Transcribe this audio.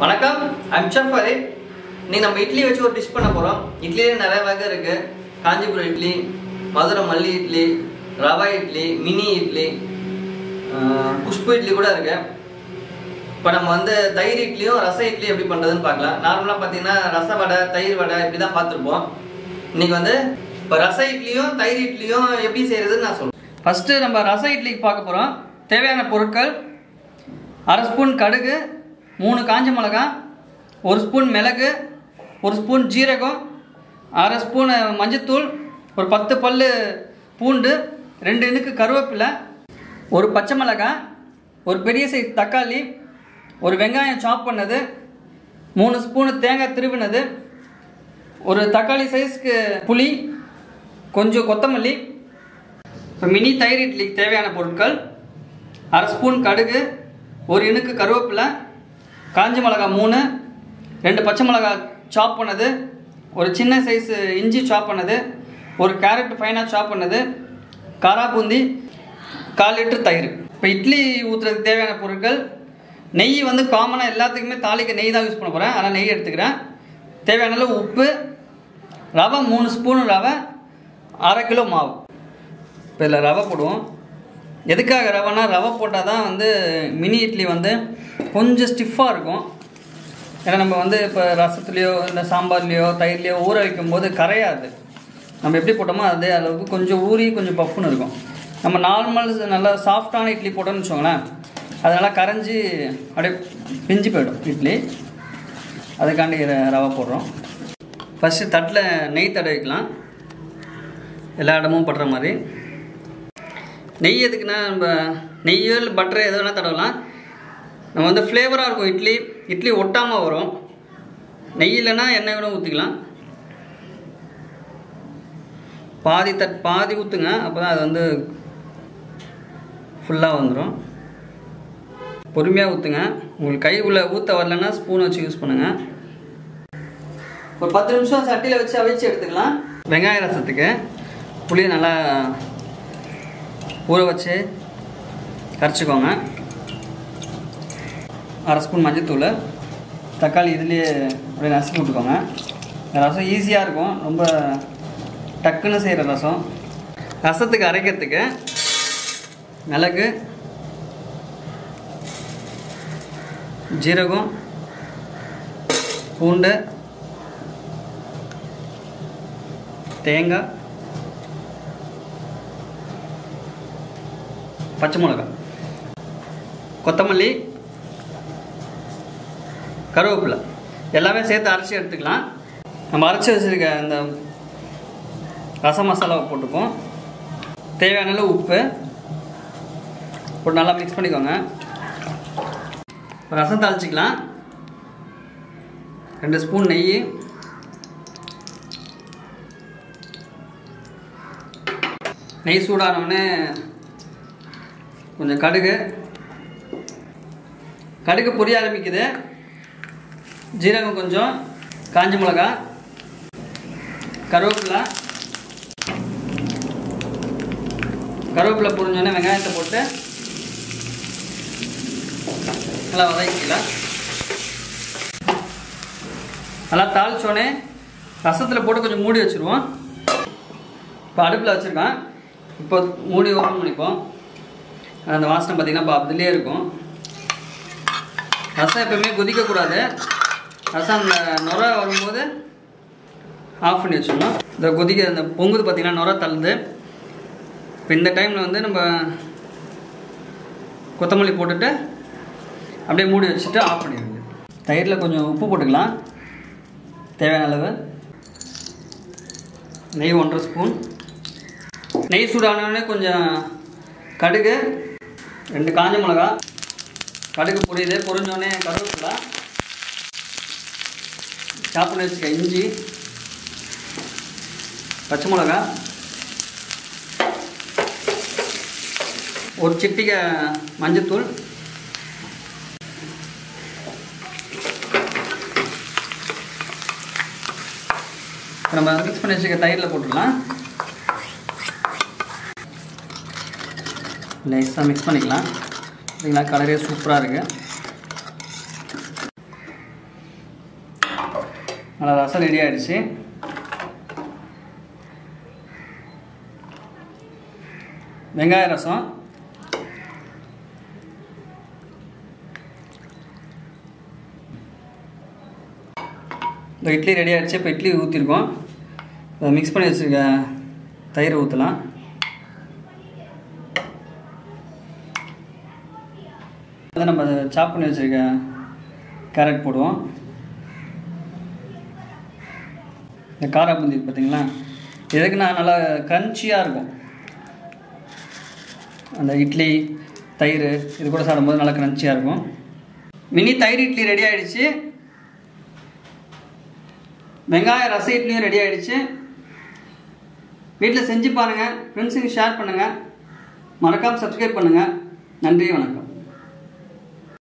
வணக்கம் I'm chef இன்னைக்கு நம்ம இட்லி வச்சு ஒரு டிஷ் பண்ண போகிறோம் இட்லியே நிறைய வகை இருக்கு. காஞ்சிபுரம் இட்லி மதுரை மல்லி இட்லி ரவா இட்லி மினி இட்லி குஷ்பு இட்லி கூட இருக்கு. இப்போ நம்ம வந்து தயிர் இட்லியும் ரச இட்லி எப்படி பண்ணுறதுன்னு பார்க்கலாம். நார்மலாக பார்த்தீங்கன்னா ரச வடை தயிர் வடை இப்படி தான் பார்த்துருப்போம். இன்னைக்கு வந்து இப்போ ரச இட்லியும் தயிர் இட்லியும் எப்படி செய்யறதுன்னு நான் சொல்றேன். ஃபஸ்ட்டு நம்ம ரச இட்லிக்கு பார்க்க போகிறோம் தேவையான பொருட்கள் அரை ஸ்பூன் கடுகு மூணு காஞ்ச மிளகாய் ஒரு ஸ்பூன் மிளகு ஒரு ஸ்பூன் ஜீரகம் அரை ஸ்பூன் மஞ்சத்தூள் ஒரு பத்து பல் பூண்டு ரெண்டு இனுக்கு கருவேப்பிலை ஒரு பச்சை மிளகாய் ஒரு பெரிய சைஸ் தக்காளி ஒரு வெங்காயம் சாப் பண்ணது மூணு ஸ்பூனு தேங்காய் திருவினது ஒரு தக்காளி சைஸ்க்கு புளி கொஞ்சம் கொத்தமல்லி இப்போ மினி தயிர் இட்லிக்கு தேவையான பொருட்கள் அரை ஸ்பூன் கடுகு ஒரு இனுக்கு கருவேப்பிலை காஞ்சி மிளகாய் மூணு ரெண்டு பச்சை மிளகாய் சாப் பண்ணது ஒரு சின்ன சைஸு இஞ்சி சாப் பண்ணது ஒரு கேரட் ஃபைனாக சாப் பண்ணது காரா பூந்தி கால் லிட்டர் தயிர். இப்போ இட்லி ஊற்றுறதுக்கு தேவையான பொருட்கள் நெய் வந்து காமனாக எல்லாத்துக்குமே தாளிக்க நெய் தான் யூஸ் பண்ண போகிறேன் அதனால் நெய் எடுத்துக்கிறேன். தேவையான அளவு உப்பு ரவை மூணு ஸ்பூன் ரவை அரை கிலோ மாவு. இப்போ இதில் ரவை போடுவோம். எதுக்காக ரவைனா ரவை போட்டால் தான் வந்து மினி இட்லி வந்து கொஞ்சம் ஸ்டிஃபாக இருக்கும். ஏன்னா நம்ம வந்து இப்போ ரசத்துலேயோ இல்லை சாம்பார்லேயோ தயிர்லேயோ ஊற வைக்கும் போது கரையாது. நம்ம எப்படி போட்டோமோ அதே அளவுக்கு கொஞ்சம் ஊறி கொஞ்சம் பஃப்னு இருக்கும். நம்ம நார்மல் நல்லா சாஃப்டான இட்லி போட்டோம்னு வச்சுக்கோங்களேன். அதனால் கரைஞ்சி அப்படியே பிஞ்சு போயிடும் இட்லி. அதுக்காண்டி ர- ரவை போடுறோம். ஃபஸ்ட்டு தட்டில் நெய் தடவிக்கலாம். எல்லா இடமும் படுற மாதிரி. நெய் எதுக்குன்னா நம்ம நெய்யோ இல்லை பட்டர் எது வேணால் தடவலாம். நம்ம வந்து ஃப்ளேவராக இருக்கும் இட்லி. இட்லி ஒட்டாமல் வரும். நெய் இல்லைன்னா எண்ணெய் கூட ஊற்றிக்கலாம் பாதி தட் பாதி ஊற்றுங்க அப்போ தான் அது வந்து ஃபுல்லாக வந்துடும் பொறுமையாக ஊற்றுங்க உங்களுக்கு கை உள்ள ஊற்ற வரலன்னா ஸ்பூன் வச்சு யூஸ் பண்ணுங்கள் ஒரு பத்து நிமிஷம் சட்டியில் வச்சு அவிச்சு எடுத்துக்கலாம். வெங்காய ரசத்துக்கு. புளியை நல்லா ஊற வச்சு கரைச்சிக்கோங்க. அரை ஸ்பூன் மஞ்சத்தூள் தக்காளி இதுலேயே அப்படியே நசுக்கி விட்டுக்கோங்க. ரசம் ஈஸியாக இருக்கும். ரொம்ப டக்குன்னு செய்கிற ரசம். ரசத்துக்கு அரைக்கிறதுக்கு மிளகு ஜீரகம் பூண்டு தேங்காய் பச்சை மிளகாய் கொத்தமல்லி கருவேப்பிலை எல்லாமே சேர்த்து அரைச்சி எடுத்துக்கலாம். நம்ம அரைச்சி வச்சுருக்க அந்த ரசம் மசாலாவை போட்டுப்போம். தேவையான அளவு உப்பு. போட்டு நல்லா மிக்ஸ் பண்ணிக்கோங்க. ரசம் தாளிச்சிக்கலாம். ரெண்டு ஸ்பூன் நெய். நெய் சூடானவுடனே கொஞ்சம் கடுகு. கடுகு பொரிய ஆரம்பிக்குது. ஜீரகம் கொஞ்சம் காஞ்ச மிளகாய் கருவேப்பிலை. கருவேப்பிலை பொரிஞ்சோடனே வெங்காயத்தை போட்டு நல்லா வதக்கிக்கலாம் நல்லா தாளிச்சோடனே ரசத்தில் போட்டு கொஞ்சம் மூடி வச்சுருவோம். இப்போ அடுப்பில் வச்சுருக்கேன். இப்போ மூடி ஓப்பன் பண்ணிப்போம். அந்த வாசனை பார்த்தீங்கன்னா இப்போ அதுலேயே இருக்கும். ரசம் எப்பவுமே கொதிக்கக்கூடாது. ரசம் அந்த நுர வரும்போது ஆஃப் பண்ணி வச்சிடணும். இந்த கொதிக்க அந்த பொங்குது பார்த்தீங்கன்னா நுர தள்ளுது. இப்போ இந்த டைமில் வந்து நம்ம கொத்தமல்லி போட்டுட்டு அப்படியே மூடி வச்சுட்டு ஆஃப் பண்ணிடுங்க தயிரில் கொஞ்சம் உப்பு போட்டுக்கலாம். தேவையான அளவு. நெய் ஒன்றரை ஸ்பூன் நெய் சூடானோடனே கொஞ்சம் கடுகு. ரெண்டு காஞ்ச மிளகா கடுகு பொரியுது பொரிஞ்சோடனே கருவேப்பிலை சாப் பண்ணி வச்சுக்க இஞ்சி பச்சை மிளகா ஒரு சிட்டிகை மஞ்சத்தூள் நம்ம மிக்ஸ் பண்ணி வச்சுக்க தயிரில் போட்டுடலாம். லைஸாக மிக்ஸ் பண்ணிக்கலாம். பார்த்தீங்களா கலரே சூப்பராக இருக்குது நல்லா ரசம் ரெடி ஆகிடுச்சு வெங்காய ரசம். இந்த இட்லி ரெடி ஆகிடுச்சு இப்போ இட்லி ஊற்றிருக்கோம் அதை மிக்ஸ் பண்ணி வச்சுருக்க தயிர் ஊற்றலாம் அதை நம்ம சாப் பண்ணி வச்சுருக்க கேரட் போடுவோம். இந்த காரா பூந்தி பார்த்தீங்களா? எதுக்குன்னா நல்லா க்ரன்ச்சியாக இருக்கும். அந்த இட்லி தயிர் இது கூட சாப்பிடும்போது நல்லா க்ரன்ச்சியாக இருக்கும். மினி தயிர் இட்லி ரெடி ஆகிடுச்சு வெங்காய ரச இட்லியும் ரெடி ஆகிடுச்சு வீட்டில் செஞ்சு பாருங்கள் ஃப்ரெண்ட்ஸுக்கு ஷேர் பண்ணுங்கள் மறக்காமல் சப்ஸ்கிரைப் பண்ணுங்கள் நன்றி வணக்கம்.